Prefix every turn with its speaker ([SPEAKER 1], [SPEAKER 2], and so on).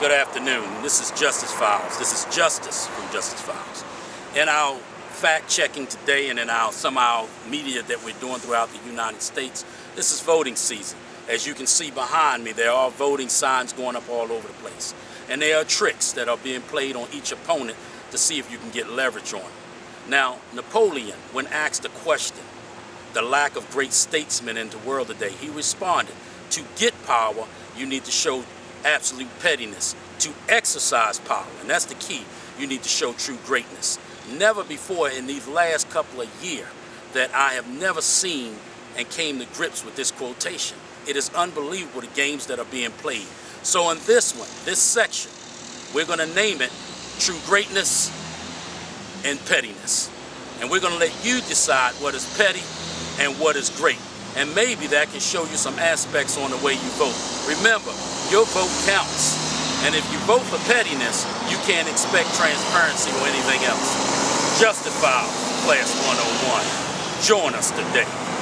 [SPEAKER 1] Good afternoon. This is Justice Files. This is Justice from Justice Files. In our fact checking today and in our some of our media that we're doing throughout the United States, this is voting season. As you can see behind me, there are voting signs going up all over the place. And there are tricks that are being played on each opponent to see if you can get leverage on. Now, Napoleon, when asked a question, the lack of great statesmen in the world today, he responded, to get power, you need to show absolute pettiness. To exercise power, and that's the key, you need to show true greatness. Never before in these last couple of years that I have never seen and came to grips with this quotation. It is unbelievable the games that are being played. So in this one, this section, we're going to name it True Greatness and Pettiness. And we're going to let you decide what is petty and what is great. And maybe that can show you some aspects on the way you vote. Remember, your vote counts. And if you vote for pettiness, you can't expect transparency or anything else. Justified, Class 101. Join us today.